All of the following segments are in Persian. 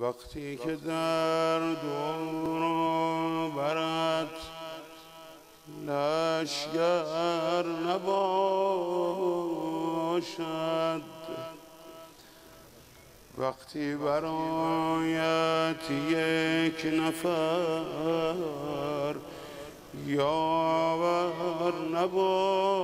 وقتی که در دور برد لشگر نباشد. وقتی برایت یک نفر یاور نباشد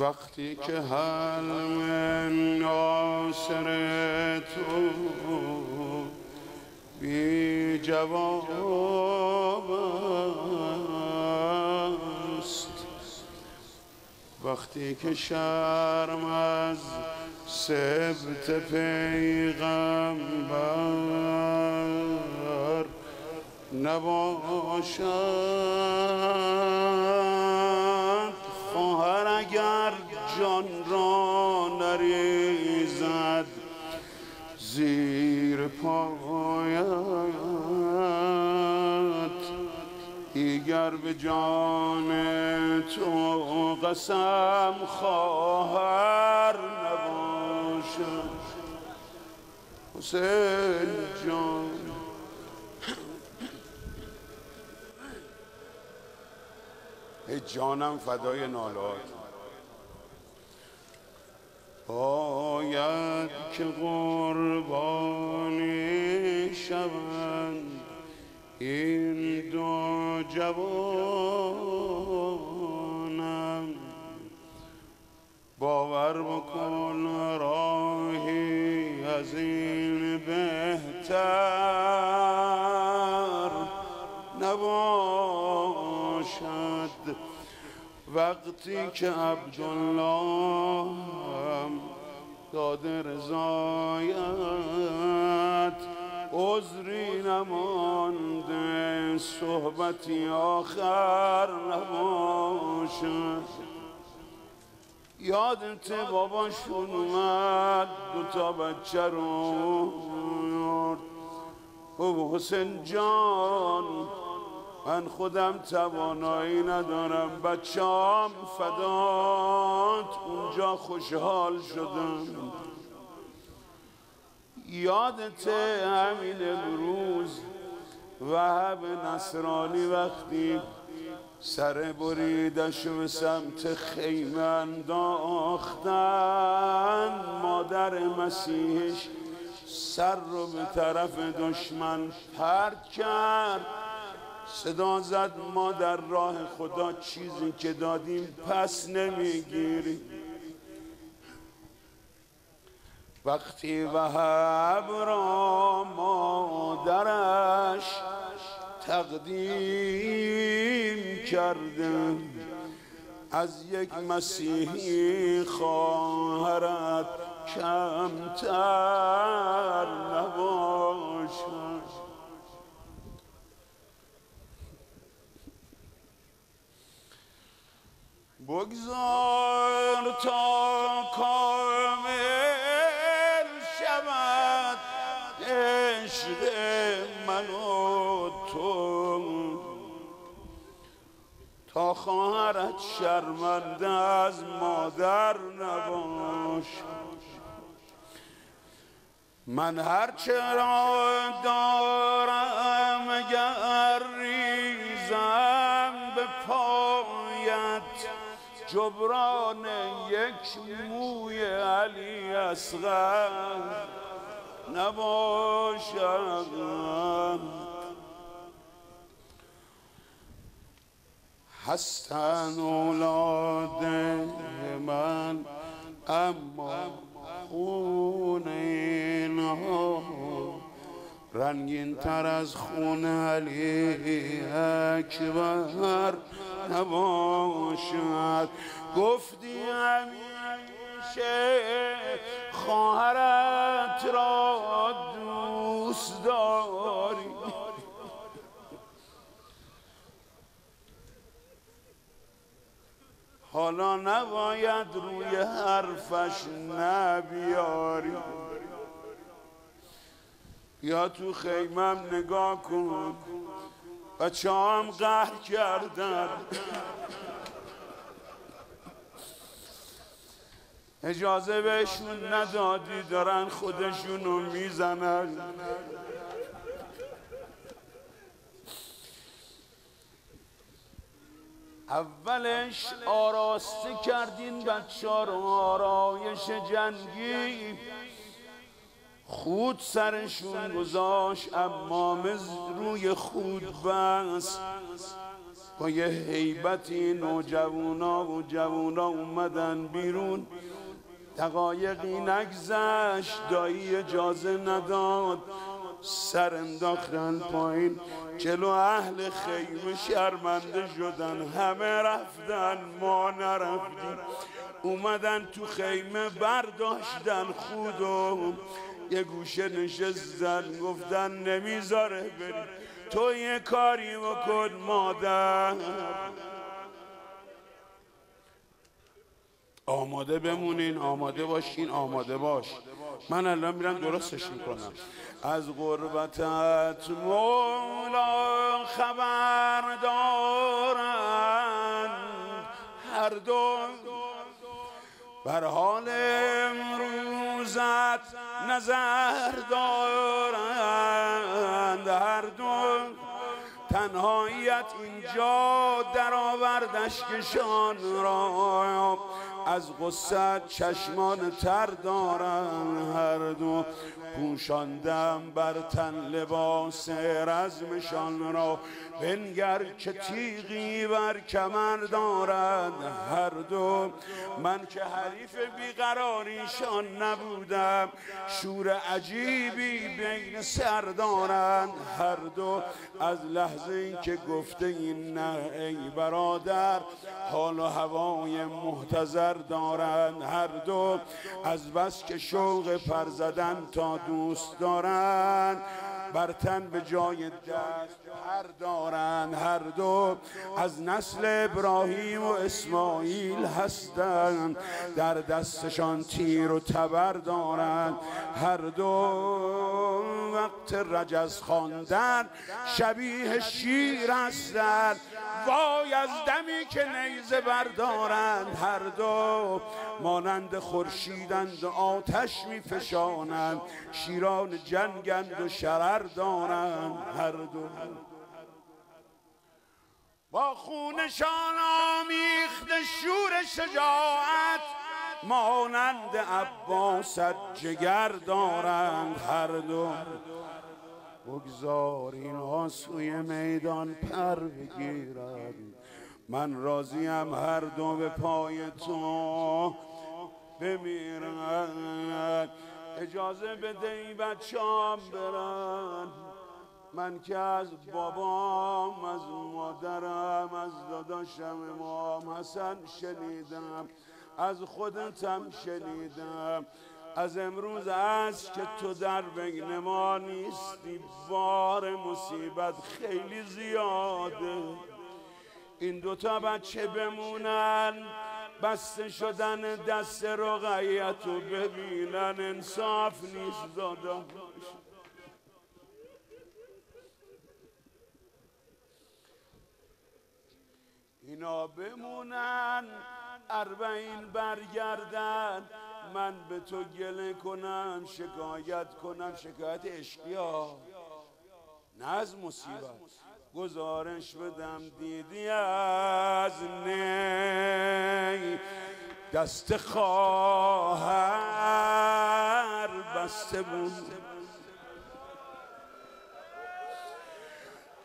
وقتی که حلم ناصر تو بی جواب است. وقتی که شرم از سبت پیغمبر نباشد. جان را نریزد زیر پایت. دیگر به جان تو قسم خواهر نباشد. حسین جان. ای جانم فدای نالات باید که قربانی شوند این دو جوانم. باور بکن راهی از این بهتر. وقتی که عبدالله داده رضایت عذری نمانده صحبتی آخر نباشد یادت باباشون اومد دوتا بچه رو حسین جان من خودم توانایی ندارم. بچم فدات اونجا خوشحال شدم. یادت همین امروز وهب نصرانی وقتی سر بریدش به سمت خیمه انداختن مادر مسیحش سر رو به طرف دشمن پرد کرد. صدا زد ما در راه خدا چیزی که دادیم پس نمی‌گیریم. وقتی وهب را مادرش تقدیم کرده از یک مسیحی خواهرت کمتر نباشد بگذار تا کامل شود عشق من و تو. تا خواهرت شرمنده از مادر نباش. من هرچه را دارم اگر ریزم به پایت جبران یک موی علی اصغر نباشد هستن اولاد من اما خون اینها رنگین تر از خون علی اکبر. نباشد. گفتی همیشه خواهرت را دوست داری. حالا نباید روی حرفش نبیاری. یا تو خیمم نگاه کن. بچه هم قهر کردن. اجازه بهشون ندادی دارن خودشونو می‌زنن. اولش آراسته کردین بچه رو آرایش جنگی. خود سرشون گذاشت امامز روی خود بس با یه حیبتی نوجوانا و جوونا اومدن بیرون. دقایقی نگذشت دایی اجازه نداد. سر انداختن پایین جلو اهل خیمه شرمنده شدن. همه رفتن ما نرفتیم. اومدن تو خیمه برداشتن خودو. یه گوشه نشستن گفتن نمی‌ذاره بری. تو یه کاری بکن مادر. آماده بمونین آماده باشین آماده باش. من الان میرم درستش می‌کنم. از غربتت مولا خبر دارن. هر دو. بر حال امروزت نظر دارند هر دو. تنهاییت اینجا در آوردش کشان را از غصت چشمان تر دارن هر دو. پوشاندم بر تن لباس رزمشان را. بنگر که تیغی بر کمر دارد هر دو. من که حریف بیقراریشان نبودم شور عجیبی بین سر دارند هر دو. از لحظه ای که گفته این نه ای برادر حال و هوای محتضر دارند هر دو. از بس که شوق پر زدن تا دوست دارند بر تن به جای دست هر دارند هر دو از نسل ابراهیم و اسماعیل هستند. در دستشان تیر و تبر دارند. هر دو وقت رجز خواندن شبیه شیر هستند. وای از دمی که نیزه بردارند. هر دو مانند خورشیدند آتش میفشانند. شیران جنگند و شرر دارند. هر دو با خونشان آمیخت شور شجاعت مانند عباست جگر دارند هر دو. بگذار اینها سوی میدان پر بگیرد من راضیم هر دو به پای تو بمیرن اجازه بده ای بچام برن. من که از بابام از مادرم از داداشم امام حسن شنیدم. از خودتم شنیدم. از امروز است که تو در بین ما نیستی. بار مصیبت خیلی زیاده. این دوتا بچه بمونن. بسته شدن دست رقیت و ببینن. انصاف نیست دادا اینا بمونن اربعین برگردن. من به تو گله کنم شکایت کنم. شکایت عشقی ها. نه از مصیبت. گزارش بدم دیدی از نی. دست خواهر بسته بود.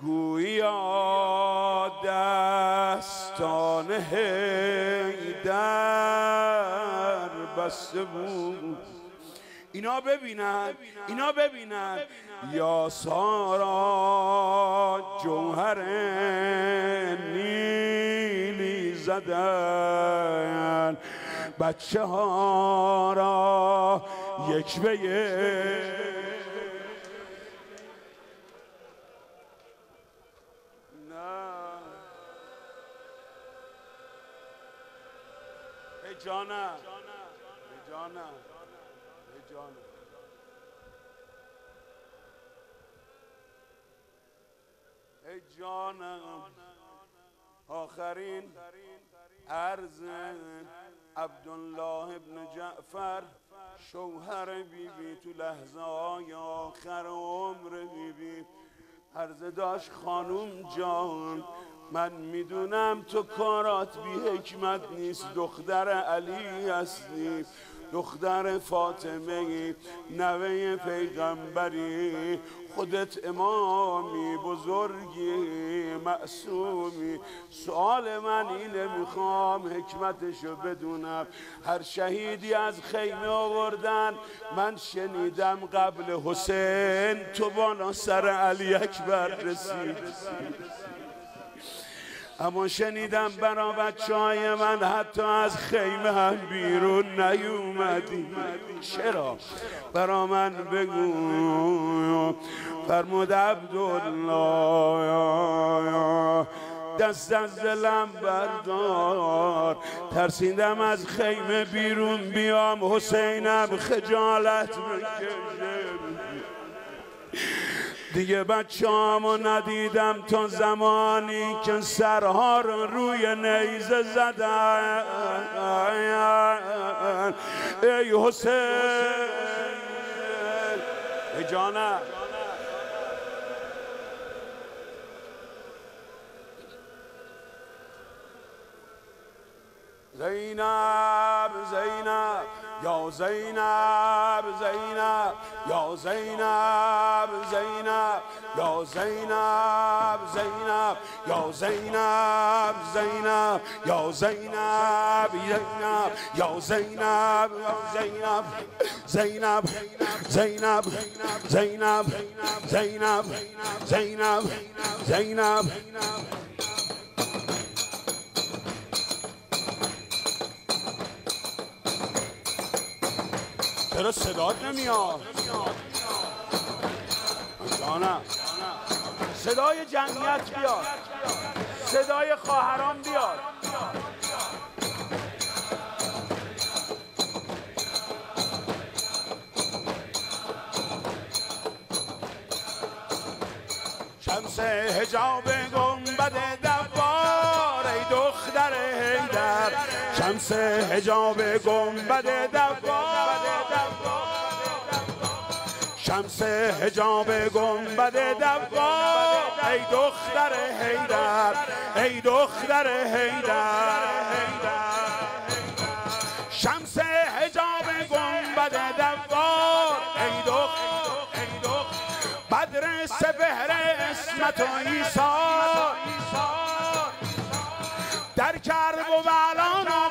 گویا دستان در بسته بود. اینا ببینن اینا ببینن. یا سارا جوهر نیلی زدن. بچه ها را یک به یک جانم جانم جانم ای جانم آخرین عرض عبدالله ابن جعفر شوهر بی بی تو لحظه های آخر عمر بی بی عرض داشت خانوم جان من می‌دونم تو کارات بی حکمت نیست دختر علی هستی. دختر فاطمه نوه پیغمبری خودت امامی بزرگی معصومی. سوال من اینه می‌خوام حکمتشو بدونم. هر شهیدی از خیمه آوردن من شنیدم قبل حسین تو بالا سر علی اکبر رسید. اما شنیدم برا بچه من حتی از خیمه هم بیرون نیومدی. چرا؟ برا من بگو. فرمود عبدالله دست از دلم بردار. ترسیدم از خیمه بیرون بیام. حسینم خجالت بکشه. دیگه بچه ندیدم تا زمانی که سرها رو روی نیزه زدن. ای حسین. ای جانم زینب زینب. یا زینب زینب یا زینب زینب یا زینب زینب یا زینب زینب یا زینب زینب یا زینب زینب زینب زینب زینب زینب زینب زینب چرا صدات نمیاد؟ جانم. صدای جمعیت بیاد. صدای خواهران بیاد. شمس هجاب گنبد شمس هجاب گنبد دوار شمس هجاب گنبد دوا ای دختر هیدر ای دختر هیدر شمس هجاب گنبد دوا ای دختر بدر سپهر اسمت و ایسا در کرب و بلا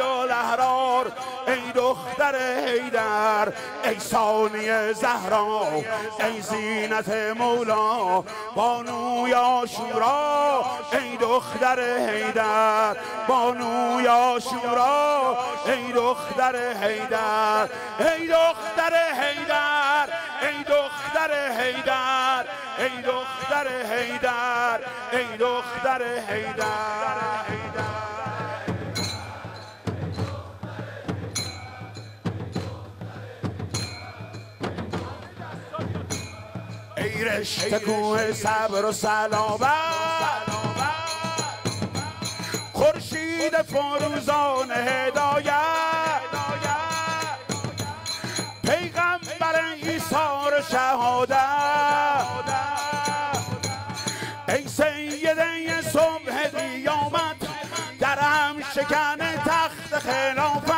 لحرار ای دختر حیدر ای ثانی زهرا ای زینت مولا بانوی آشورا ای دختر حیدر بانوی آشورا ای دختر حیدر ای دختر حیدر ای دختر حیدر ای دختر حیدر ای دختر حیدر. ای رشته کوه صبر و سلامت. خورشید فروزان هدایت. پیغمبر ایثار شهادت. ای سیده صبح دیامت درم شکن تخت خلافت.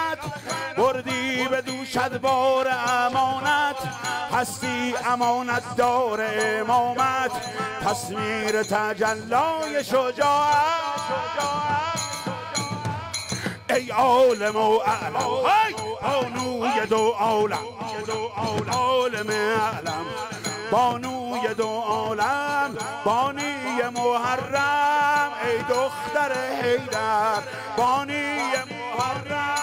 دوشت بار امانت هستی امانت دار امامت. تصویر تجلای شجاعت ای عالم و اعلم بانوی دو عالم عالم اعلم. بانوی دو عالم بانی محرم. ای دختر حیدر بانی محرم.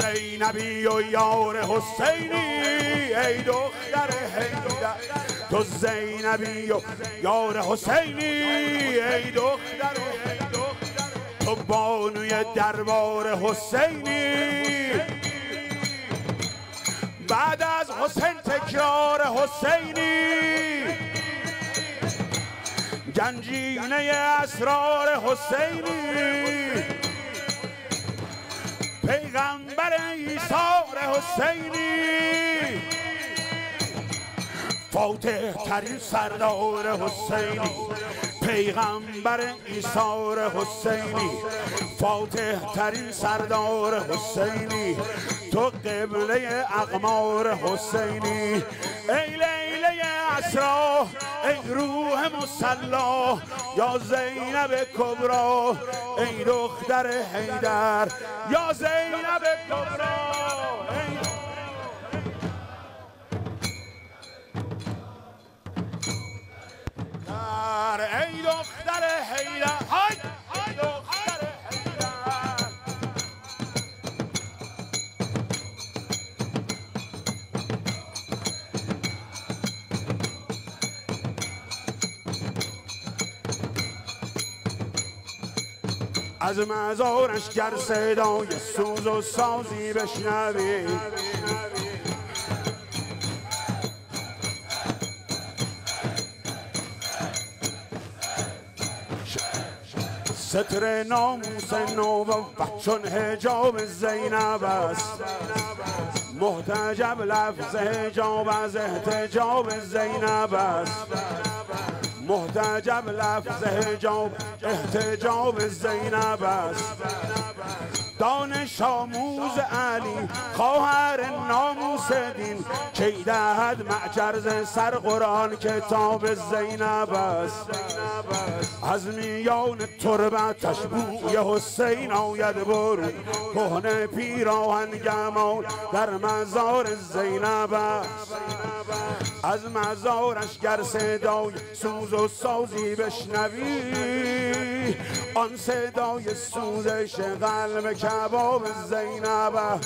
زینبی و یار حسینی ای دختر حیدر. تو زینبی و یار حسینی ای دختر تو بانوی دربار حسینی. بعد از حسین تکرار حسینی. گنجینه اسرار حسینی. پیغمبر ایثار حسینی فاتح ترین سردار حسینی. پیغمبر ایثار حسینی فاتح ترین سردار حسینی. تو قبله اقمار حسینی. ای لیله اسرا ای روح مسلا یا زینب کبرا ای دختر حیدر یا زینب کبرا ای دختر حیدر از مزارش گر صدای سوز و سازی بشنوی. ستر ناموس نو و چون هجاب زینب است. محتجب لفظ هجاب از احتجاب زینب است. محتجب لفظ هجاب احتجاب زینب است. دانش آموز علی خواهر ناموس دین. کی دهد معجرز سر قرآن کتاب زینب است. از میان تربتش بوی حسین آید برون. کهنه پیراهن گمان در مزار زینب است. از مزارش گر صدای سوز و سازی بشنوی. آن صدای سوزش قلب کباب زینب.